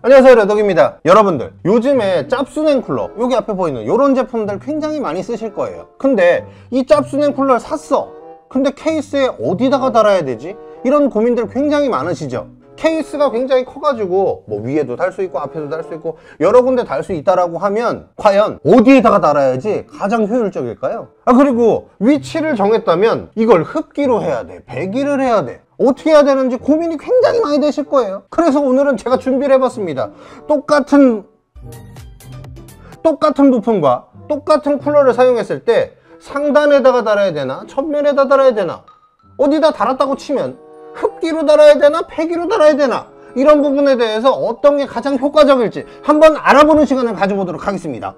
안녕하세요 레덕입니다. 여러분들 요즘에 짭수냉 쿨러 여기 앞에 보이는 이런 제품들 굉장히 많이 쓰실 거예요. 근데 이 짭수냉 쿨러를 샀어. 근데 케이스에 어디다가 달아야 되지? 이런 고민들 굉장히 많으시죠? 케이스가 굉장히 커가지고 뭐 위에도 달 수 있고 앞에도 달 수 있고 여러 군데 달 수 있다라고 하면 과연 어디에다가 달아야지 가장 효율적일까요? 아 그리고 위치를 정했다면 이걸 흡기로 해야 돼 배기를 해야 돼 어떻게 해야 되는지 고민이 굉장히 많이 되실 거예요. 그래서 오늘은 제가 준비를 해봤습니다. 똑같은 똑같은 부품과 똑같은 쿨러를 사용했을 때 상단에다가 달아야 되나 전면에다 달아야 되나 어디다 달았다고 치면 흡기로 달아야 되나 폐기로 달아야 되나 이런 부분에 대해서 어떤 게 가장 효과적일지 한번 알아보는 시간을 가져보도록 하겠습니다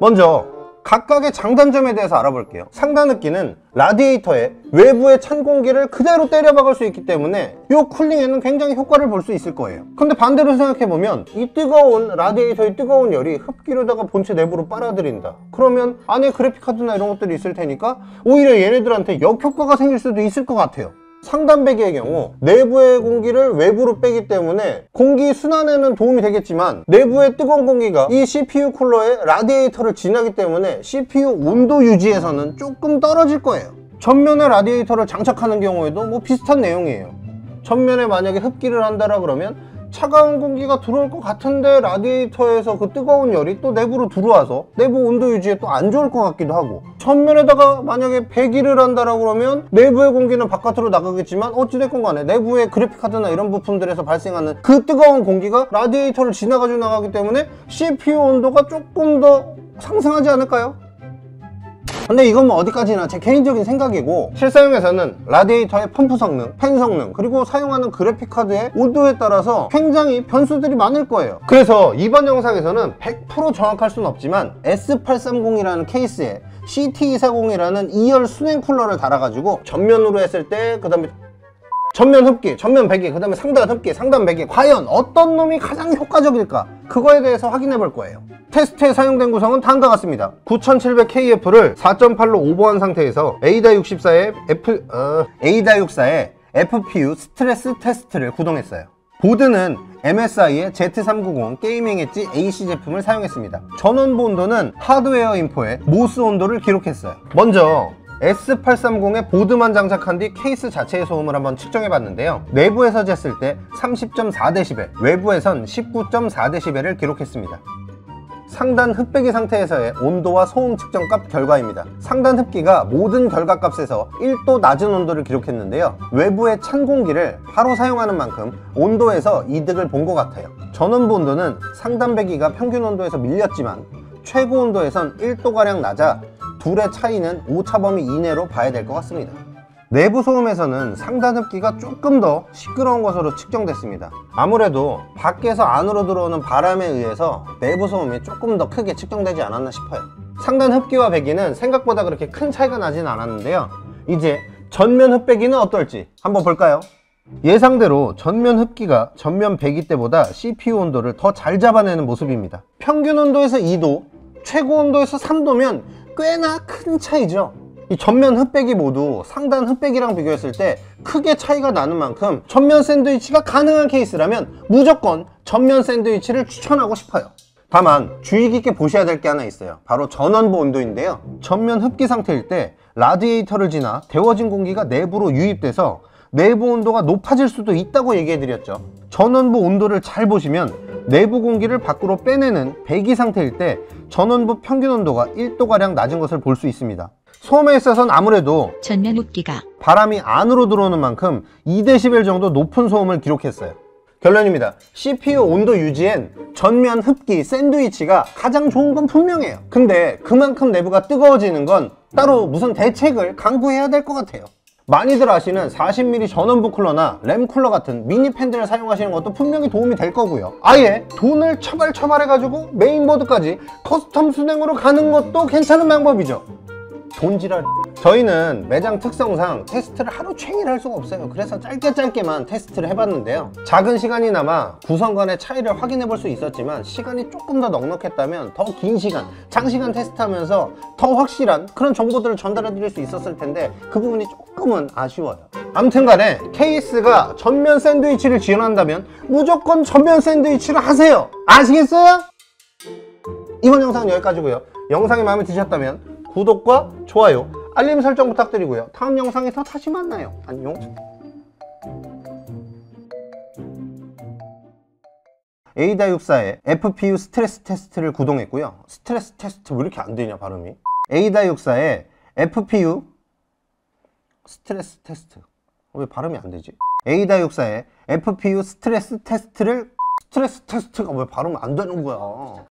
먼저 각각의 장단점에 대해서 알아볼게요. 상단 흡기는 라디에이터에 외부의 찬 공기를 그대로 때려 박을 수 있기 때문에 이 쿨링에는 굉장히 효과를 볼 수 있을 거예요. 근데 반대로 생각해보면 이 뜨거운 라디에이터의 뜨거운 열이 흡기로다가 본체 내부로 빨아들인다. 그러면 안에 그래픽카드나 이런 것들이 있을 테니까 오히려 얘네들한테 역효과가 생길 수도 있을 것 같아요 상단 배기의 경우 내부의 공기를 외부로 빼기 때문에 공기 순환에는 도움이 되겠지만 내부의 뜨거운 공기가 이 CPU 쿨러의 라디에이터를 지나기 때문에 CPU 온도 유지에서는 조금 떨어질 거예요. 전면에 라디에이터를 장착하는 경우에도 뭐 비슷한 내용이에요. 전면에 만약에 흡기를 한다라 그러면 차가운 공기가 들어올 것 같은데 라디에이터에서 그 뜨거운 열이 또 내부로 들어와서 내부 온도 유지에 또 안 좋을 것 같기도 하고 전면에다가 만약에 배기를 한다라고 그러면 내부의 공기는 바깥으로 나가겠지만 어찌됐건 간에 내부의 그래픽카드나 이런 부품들에서 발생하는 그 뜨거운 공기가 라디에이터를 지나가지고 나가기 때문에 CPU 온도가 조금 더 상승하지 않을까요? 근데 이건 뭐 어디까지나 제 개인적인 생각이고 실사용에서는 라디에이터의 펌프 성능, 팬 성능 그리고 사용하는 그래픽카드의 온도에 따라서 굉장히 변수들이 많을 거예요. 그래서 이번 영상에서는 100% 정확할 수는 없지만 S830이라는 케이스에 CT240이라는 2열 수냉 쿨러를 달아가지고 전면으로 했을 때 그 다음에 전면 흡기, 전면 배기, 그 다음에 상단 흡기, 상단 배기. 과연 어떤 놈이 가장 효과적일까? 그거에 대해서 확인해 볼 거예요. 테스트에 사용된 구성은 다음과 같습니다. 9700KF를 4.8로 오버한 상태에서 AIDA 64의 F, 어, AIDA 64의 FPU 스트레스 테스트를 구동했어요. 보드는 MSI의 Z390 Gaming Edge AC 제품을 사용했습니다. 전원부 온도는 hardware info에 MOS 온도를 기록했어요. 먼저 S830에 보드만 장착한 뒤 케이스 자체의 소음을 한번 측정해 봤는데요. 내부에서 쟀을 때 30.4dB 외부에선 19.4dB를 기록했습니다. 상단 흡배기 상태에서의 온도와 소음 측정값 결과입니다. 상단 흡기가 모든 결과값에서 1도 낮은 온도를 기록했는데요. 외부의 찬 공기를 바로 사용하는 만큼 온도에서 이득을 본 것 같아요. 전원부 온도는 상단 배기가 평균 온도에서 밀렸지만 최고 온도에선 1도가량 낮아 둘의 차이는 오차 범위 이내로 봐야 될 것 같습니다. 내부 소음에서는 상단 흡기가 조금 더 시끄러운 것으로 측정됐습니다. 아무래도 밖에서 안으로 들어오는 바람에 의해서 내부 소음이 조금 더 크게 측정되지 않았나 싶어요. 상단 흡기와 배기는 생각보다 그렇게 큰 차이가 나진 않았는데요. 이제 전면 흡배기는 어떨지 한번 볼까요? 예상대로 전면 흡기가 전면 배기 때보다 CPU 온도를 더 잘 잡아내는 모습입니다. 평균 온도에서 2도 최고 온도에서 3도면 꽤나 큰 차이죠. 이 전면 흡배기 모두 상단 흡배기랑 비교했을 때 크게 차이가 나는 만큼 전면 샌드위치가 가능한 케이스라면 무조건 전면 샌드위치를 추천하고 싶어요. 다만 주의 깊게 보셔야 될 게 하나 있어요. 바로 전원부 온도인데요. 전면 흡기 상태일 때 라디에이터를 지나 데워진 공기가 내부로 유입돼서 내부 온도가 높아질 수도 있다고 얘기해 드렸죠. 전원부 온도를 잘 보시면 내부 공기를 밖으로 빼내는 배기 상태일 때 전원부 평균 온도가 1도가량 낮은 것을 볼 수 있습니다. 소음에 있어서는 아무래도 전면 흡기가 바람이 안으로 들어오는 만큼 2dB 정도 높은 소음을 기록했어요. 결론입니다. CPU 온도 유지엔 전면 흡기 샌드위치가 가장 좋은 건 분명해요. 근데 그만큼 내부가 뜨거워지는 건 따로 무슨 대책을 강구해야 될 것 같아요 많이들 아시는 40mm 전원 부 쿨러나 램 쿨러 같은 미니 팬들을 사용하시는 것도 분명히 도움이 될 거고요. 아예 돈을 처발처발 해가지고 메인보드까지 custom 수냉으로 가는 것도 괜찮은 방법이죠 돈지랄 저희는 매장 특성상 테스트를 하루 종일 할 수가 없어요. 그래서 짧게 짧게만 테스트를 해봤는데요. 작은 시간이나마 구성 간의 차이를 확인해 볼 수 있었지만 시간이 조금 더 넉넉했다면 더 긴 시간, 장시간 테스트하면서 더 확실한 그런 정보들을 전달해 드릴 수 있었을 텐데 그 부분이 조금은 아쉬워요. 아무튼 간에 케이스가 전면 샌드위치를 지원한다면 무조건 전면 샌드위치를 하세요. 아시겠어요? 이번 영상은 여기까지고요. 영상이 마음에 드셨다면 구독과 좋아요, 알림 설정 부탁드리고요. 다음 영상에서 다시 만나요. 안녕. AIDA 64의 FPU 스트레스 테스트를 구동했고요. 스트레스 테스트 왜 이렇게 안 되냐 발음이? AIDA 64의 FPU 스트레스 테스트 왜 발음이 안 되지? AIDA 64의 FPU 스트레스 테스트를 스트레스 테스트가 왜 발음 안 되는 거야?